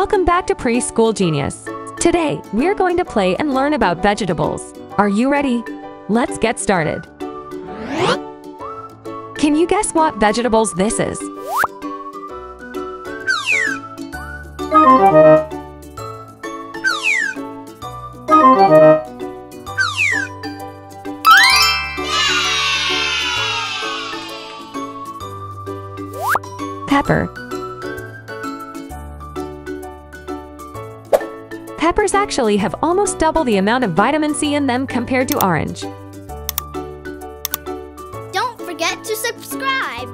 Welcome back to Preschool Genius. Today, we're going to play and learn about vegetables. Are you ready? Let's get started. Can you guess what vegetables this is? Peppers actually have almost double the amount of vitamin C in them compared to orange. Don't forget to subscribe.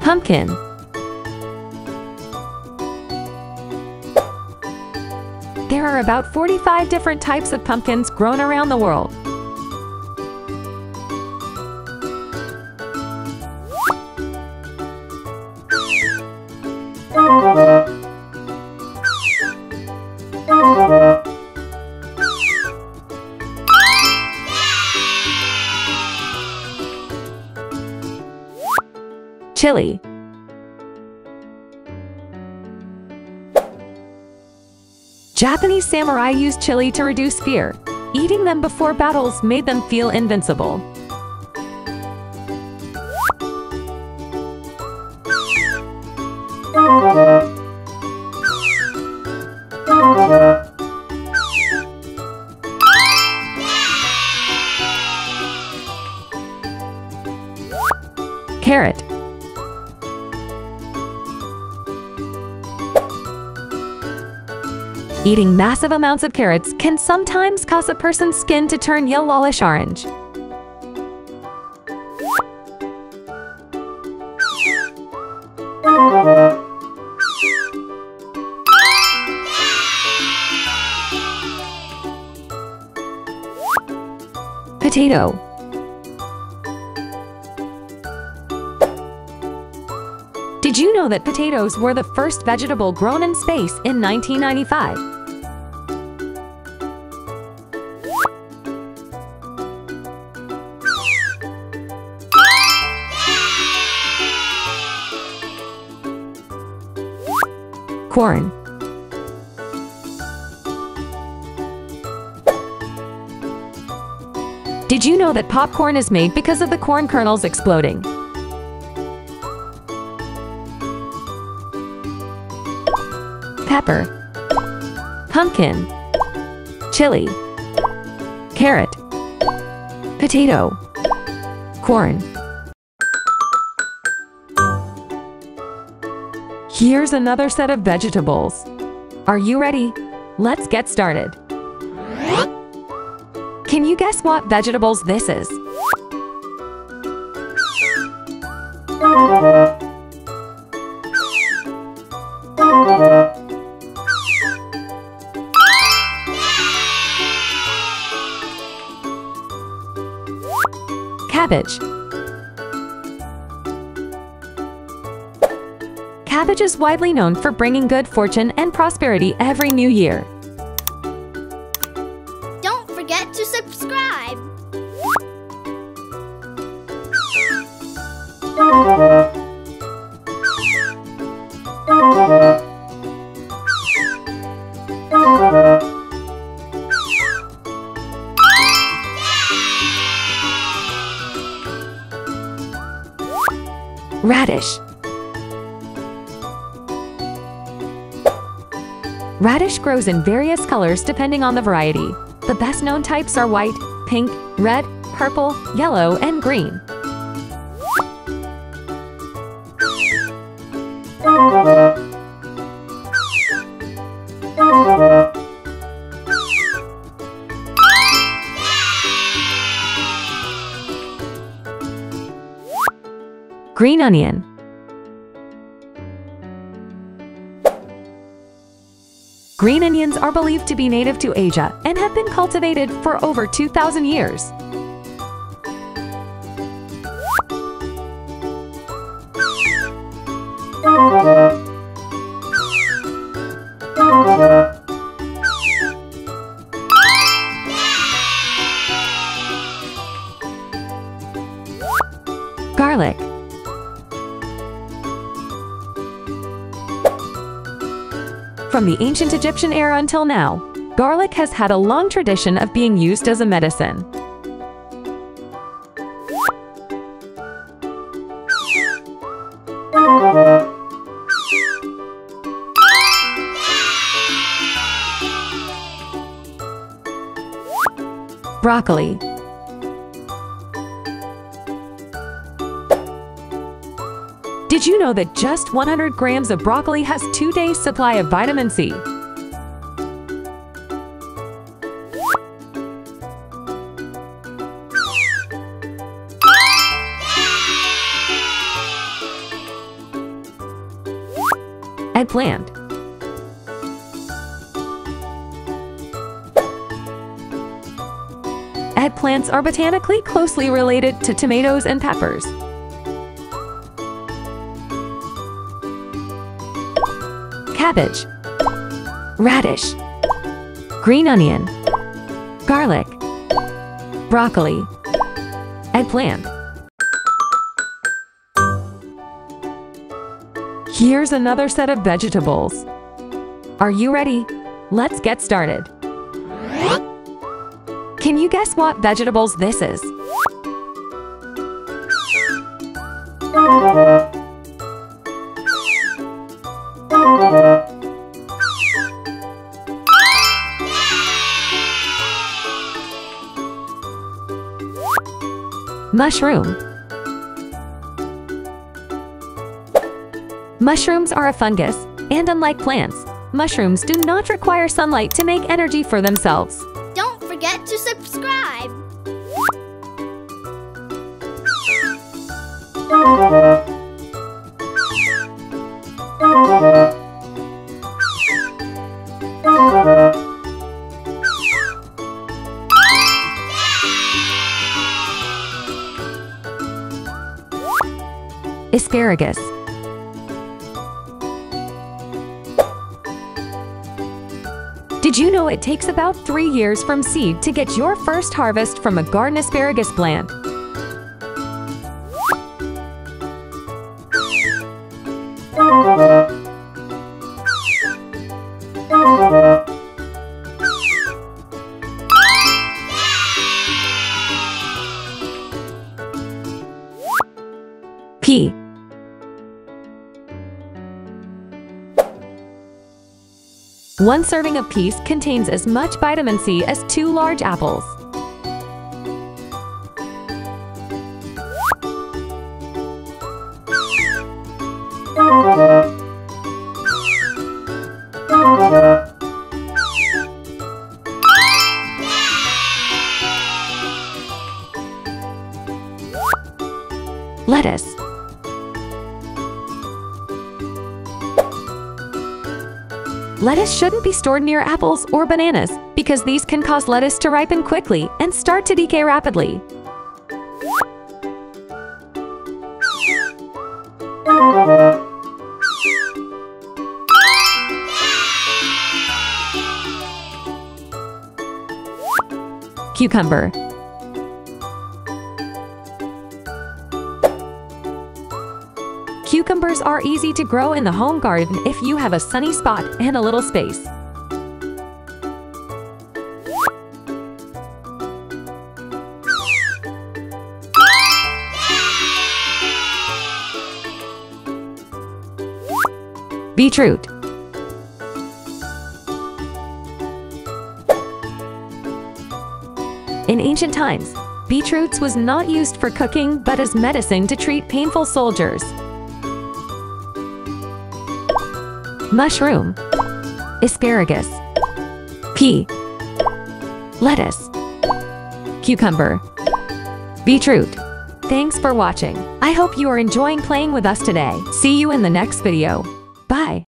Pumpkin. Are about 45 different types of pumpkins grown around the world. Chili. Japanese samurai used chili to reduce fear. Eating them before battles made them feel invincible. Eating massive amounts of carrots can sometimes cause a person's skin to turn yellowish orange. Potato. Did you know that potatoes were the first vegetable grown in space in 1995? Corn. Did you know that popcorn is made because of the corn kernels exploding? Pepper. Pumpkin. Chili. Carrot. Potato. Corn. Here's another set of vegetables. Are you ready? Let's get started. Can you guess what vegetables this is? Cabbage. Cabbage is widely known for bringing good fortune and prosperity every new year. Don't forget to subscribe. Radish. Radish grows in various colors depending on the variety. The best known types are white, pink, red, purple, yellow, and green. Green onion. Green onions are believed to be native to Asia and have been cultivated for over 2,000 years. Garlic. From the ancient Egyptian era until now, garlic has had a long tradition of being used as a medicine. Broccoli. Did you know that just 100 grams of broccoli has two days supply of vitamin C? Eggplant. Eggplants are botanically closely related to tomatoes and peppers. Cabbage Radish Green onion Garlic Broccoli Eggplant Here's another set of vegetables. Are you ready? Let's get started. Can you guess what vegetables this is? Mushroom Mushrooms are a fungus, and unlike plants, mushrooms do not require sunlight to make energy for themselves. Don't forget to subscribe. Asparagus Did you know it takes about three years from seed to get your first harvest from a garden asparagus plant? One serving of peas contains as much vitamin C as two large apples. Lettuce Lettuce shouldn't be stored near apples or bananas because these can cause lettuce to ripen quickly and start to decay rapidly. Cucumber Cucumbers are easy to grow in the home garden if you have a sunny spot and a little space. Beetroot In ancient times, beetroots was not used for cooking but as medicine to treat painful soldiers. Mushroom, asparagus, pea, lettuce, cucumber, beetroot. Thanks for watching. I hope you are enjoying playing with us today. See you in the next video. Bye.